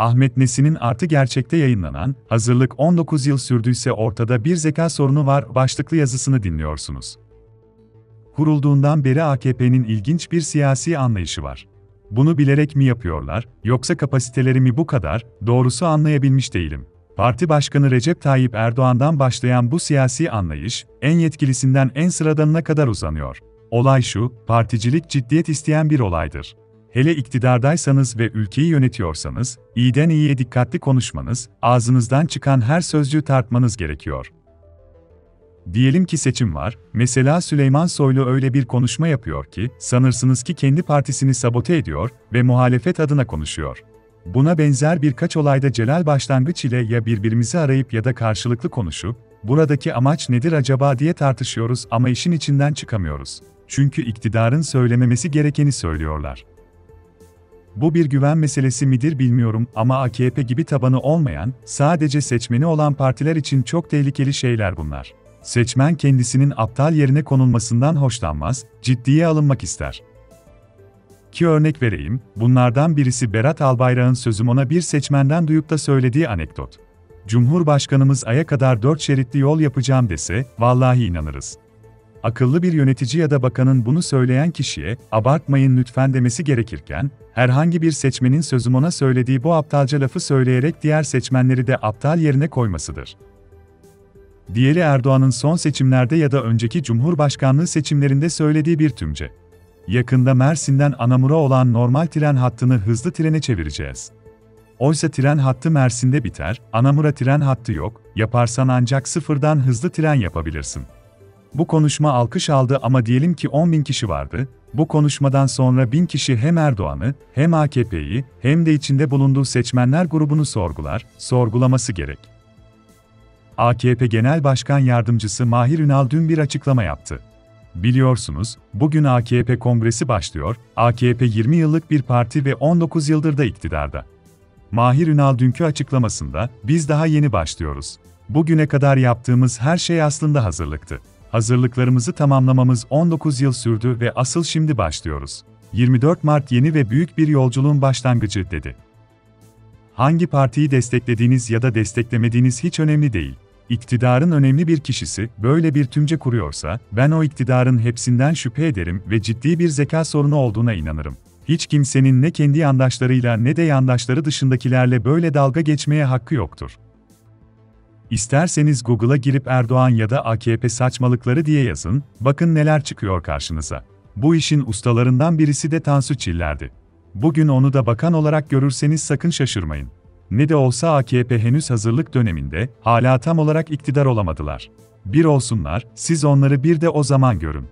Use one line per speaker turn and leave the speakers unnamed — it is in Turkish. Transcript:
Ahmet Nesin'in artı gerçekte yayınlanan, hazırlık 19 yıl sürdüyse ortada bir zeka sorunu var başlıklı yazısını dinliyorsunuz. Kurulduğundan beri AKP'nin ilginç bir siyasi anlayışı var. Bunu bilerek mi yapıyorlar, yoksa kapasiteleri mi bu kadar, doğrusu anlayabilmiş değilim. Parti Başkanı Recep Tayyip Erdoğan'dan başlayan bu siyasi anlayış, en yetkilisinden en sıradanına kadar uzanıyor. Olay şu, particilik ciddiyet isteyen bir olaydır. Hele iktidardaysanız ve ülkeyi yönetiyorsanız, iyiden iyiye dikkatli konuşmanız, ağzınızdan çıkan her sözcüğü tartmanız gerekiyor. Diyelim ki seçim var, mesela Süleyman Soylu öyle bir konuşma yapıyor ki, sanırsınız ki kendi partisini sabote ediyor ve muhalefet adına konuşuyor. Buna benzer birkaç olayda Celal Başlangıç ile ya birbirimizi arayıp ya da karşılıklı konuşup, buradaki amaç nedir acaba diye tartışıyoruz ama işin içinden çıkamıyoruz. Çünkü iktidarın söylememesi gerekeni söylüyorlar. Bu bir güven meselesi midir bilmiyorum ama AKP gibi tabanı olmayan, sadece seçmeni olan partiler için çok tehlikeli şeyler bunlar. Seçmen kendisinin aptal yerine konulmasından hoşlanmaz, ciddiye alınmak ister. Ki örnek vereyim, bunlardan birisi Berat Albayrak'ın sözüm ona bir seçmenden duyup da söylediği anekdot. Cumhurbaşkanımız aya kadar dört şeritli yol yapacağım dese, vallahi inanırız. Akıllı bir yönetici ya da bakanın bunu söyleyen kişiye, abartmayın lütfen demesi gerekirken, herhangi bir seçmenin sözüm ona söylediği bu aptalca lafı söyleyerek diğer seçmenleri de aptal yerine koymasıdır. Diğeri Erdoğan'ın son seçimlerde ya da önceki Cumhurbaşkanlığı seçimlerinde söylediği bir tümce. Yakında Mersin'den Anamur'a olan normal tren hattını hızlı trene çevireceğiz. Oysa tren hattı Mersin'de biter, Anamur'a tren hattı yok, yaparsan ancak sıfırdan hızlı tren yapabilirsin. Bu konuşma alkış aldı ama diyelim ki 10 bin kişi vardı, bu konuşmadan sonra bin kişi hem Erdoğan'ı, hem AKP'yi, hem de içinde bulunduğu seçmenler grubunu sorgular, sorgulaması gerek. AKP Genel Başkan Yardımcısı Mahir Ünal dün bir açıklama yaptı. Biliyorsunuz, bugün AKP kongresi başlıyor, AKP 20 yıllık bir parti ve 19 yıldır da iktidarda. Mahir Ünal dünkü açıklamasında, biz daha yeni başlıyoruz. Bugüne kadar yaptığımız her şey aslında hazırlıktı. Hazırlıklarımızı tamamlamamız 19 yıl sürdü ve asıl şimdi başlıyoruz. 24 Mart yeni ve büyük bir yolculuğun başlangıcı dedi. Hangi partiyi desteklediğiniz ya da desteklemediğiniz hiç önemli değil. İktidarın önemli bir kişisi böyle bir tümce kuruyorsa, ben o iktidarın hepsinden şüphe ederim ve ciddi bir zeka sorunu olduğuna inanırım. Hiç kimsenin ne kendi yandaşlarıyla ne de yandaşları dışındakilerle böyle dalga geçmeye hakkı yoktur. İsterseniz Google'a girip Erdoğan ya da AKP saçmalıkları diye yazın, bakın neler çıkıyor karşınıza. Bu işin ustalarından birisi de Tansu Çiller'di. Bugün onu da bakan olarak görürseniz sakın şaşırmayın. Ne de olsa AKP henüz hazırlık döneminde, hala tam olarak iktidar olamadılar. Bir olsunlar, siz onları bir de o zaman görün.